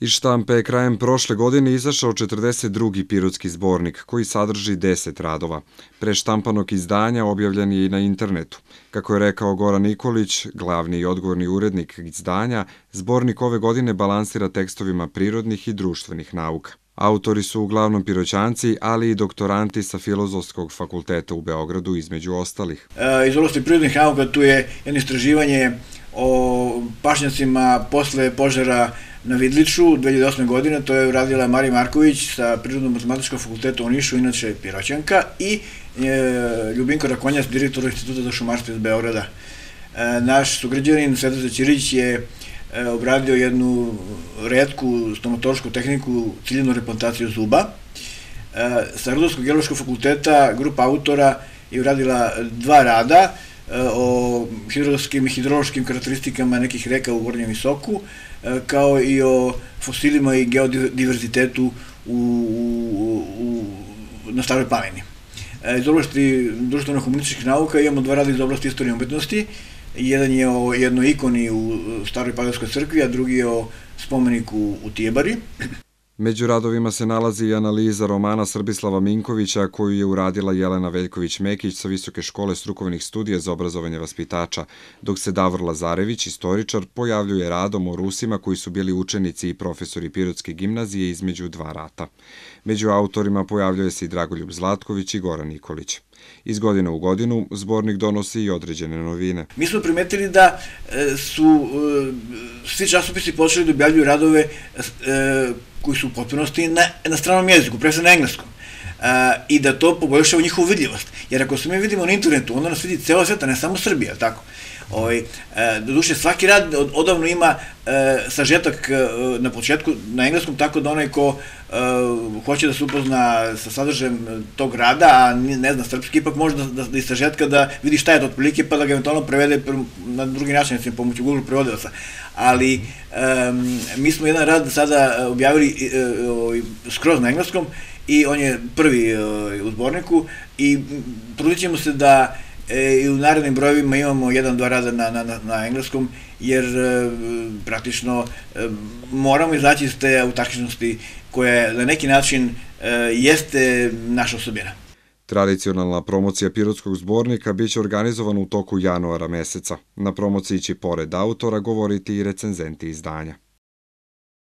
Iz štampe je krajem prošle godine izašao 42. pirotski zbornik koji sadrži 10 radova. Pre štampanog izdanja objavljen je i na internetu. Kako je rekao Goran Nikolić, glavni i odgovorni urednik izdanja, zbornik ove godine balansira tekstovima prirodnih i društvenih nauka. Autori su uglavnom piroćanci, ali i doktoranti sa Filozofskog fakulteta u Beogradu, između ostalih. E, iz oblasti prirodnih nauka tu je jedno istraživanje o pašnjacima posle požara na Vidliču 2008. godine, to je uradila Marija Marković sa Prirodno matematičkog fakulteta u Nišu, inače Piroćanka, i e, Ljubinko Rakonjac, direktor instituta za šumarstvo iz Beograda. E, naš sugrađanin Svetoslav Ćirić je e, obradio jednu redku stomatološku tehniku ciljenu replantaciju zuba. E, sa Rudovskog geološkog fakulteta grupa autora je uradila dva rada, o hidrološkim i hidrološkim karakteristikama nekih reka u Gornjem Visoku, e, kao i o fosilima i geodiverzitetu u, u, u, na Staroj Pameni. E, iz oblasti društveno-humanističkih nauka imamo dva rada iz oblasti istorije umetnosti. Jedan je o jednoj ikoni u Staroj Pavlovskoj crkvi, a drugi je o spomeniku u Tijebari. Među radovima se nalazi i analiza romana Srbislava Minkovića koju je uradila Jelena Veljković-Mekić sa Visoke škole strukovnih studija za obrazovanje vaspitača, dok se Davor Lazarević, istoričar, pojavljuje radom o Rusima koji su bili učenici i profesori Pirotske gimnazije između dva rata. Među autorima pojavljuje se i Dragoljub Zlatković i Goran Nikolić. Iz godine u godinu zbornik donosi i određene novine. Mi smo primetili da e, su e, svi časopisi počeli da objavljuju radove e, koji su u potpunosti na, na stranom jeziku, pre na engleskom. Uh, i da to poboljšava njihovu vidljivost. Jer ako se mi vidimo na internetu, onda nas vidi celo sveta, ne samo Srbija, tako? Ovaj, e, do duše, svaki rad od, odavno ima e, sažetak e, na početku na engleskom, tako da onaj ko e, hoće da se upozna sa sadržajem tog rada, a ne zna srpski, ipak može da, da, da iz sažetka da vidi šta je to otprilike, pa da ga eventualno prevede na drugi način, recimo pomoću Google prevodilaca. Ali e, mi smo jedan rad sada objavili e, e, skroz na engleskom i on je prvi e, u zborniku i trudit ćemo se da e, i u narednim brojevima imamo jedan, dva rada na, na, na engleskom, jer e, praktično e, moramo izaći iz te autačnosti koja na neki način e, jeste naša osobina. Tradicionalna promocija Pirotskog zbornika biće organizovana u toku januara meseca. Na promociji će pored autora govoriti i recenzenti izdanja.